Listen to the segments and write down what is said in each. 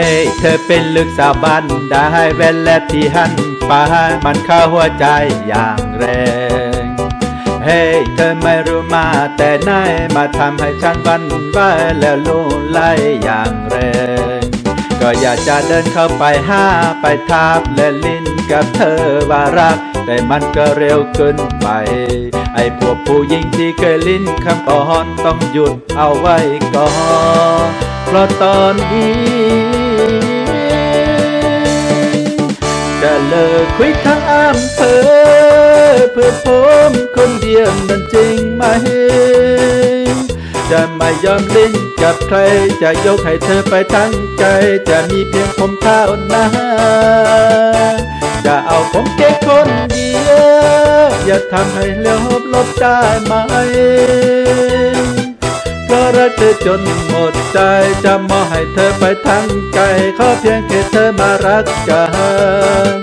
เฮ้เธอเป็นลูกสาวบ้านได้เวลาที่หันไปมันเข้าหัวใจอย่างแรง เฮ้เธอไม่รู้มาแต่ไหนมาทำให้ฉันวันไหวแล้วลุ่ไล่อย่างแรง ก็อยากจะเดินเข้าไปห้าไปทับและลิ้นกับเธอว่ารัก แต่มันก็เร็วเกินไป ไอ้พวกผู้หญิงที่เคยลิ้นคำก่อนต้องหยุดเอาไว้ก่อน เพราะตอนนี้ จะเลิกคุยทั้งอำเภอเพื่อผมคนเดียวนั้นจริงไหม จะไม่ยอมลิ้นกับใคร จะยกให้เธอไปทั้งใจ จะมีเพียงผมเท่านั้นจะเอาผมแค่คนเดียว อย่าทำให้เลี้ยวลบได้ไหม เพราะรักเธอจนหมดใจจะมอให้เธอไปทั้งใจขอเพียงแค่เธอมารักกัน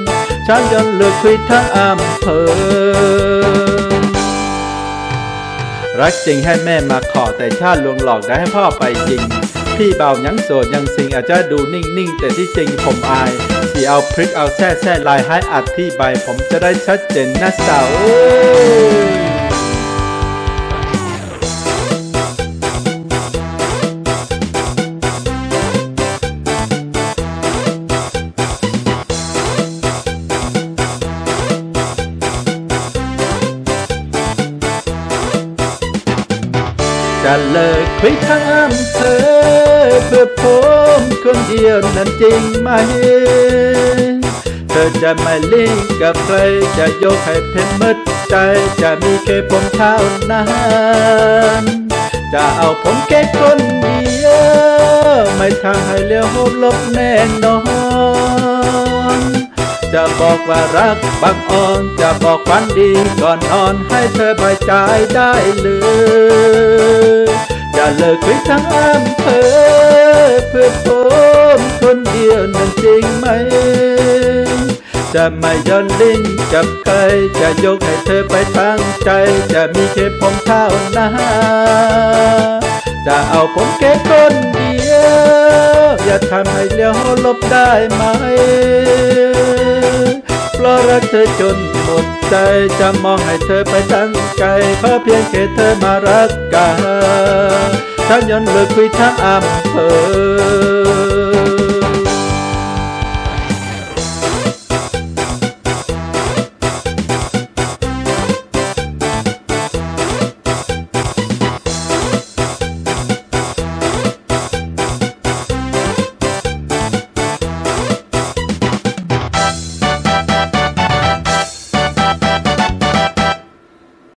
ฉันยนเลือกคุยทั้งอำเภอ รักจริงให้แม่มาขอแต่ชาติลวงหลอกได้ให้พ่อไปจริง พี่เบายังโสดยังสิงอาจจะดูนิ่งๆ แต่ที่จริงผมอายสีเอาพริกเอาแซ่แซ่ลายให้อัดที่ใบผมจะได้ชัดเจนนะสาว จะเลิกคุยทั้งอำเภอเพื่อผมคนเดียวนั้นจริงไหม เธอจะไม่ลิงกับใครจะยกให้เพนหมดใจจะมีแค่ผมเท่านั้น จะเอาผมแค่คนเดียว ไม่ทำให้เลี้ยวหบลบแน่นอน จะบอกว่ารักบังอ่อนจะบอกฝันดีก่อนนอนให้เธอใบายใจได้เลยจะเลิกคุยทั้งอำเภอเพื่อผมคนเดียวนั้นจริงไหม จะไม่ย้อนลิ้นกับใครจะยกให้เธอไปทั้งใจ จะมีแค่ผมเท่านั้นจะเอาผมแค่คนเดียว อย่าทำให้เลี้ยวลบได้ไหม กเธอจนหมดใจจะมองให้เธอไปตั้งไกลขอเพียงแค่เธอมารักกันฉันย้อนเลิกคุยทั้งอำเภอ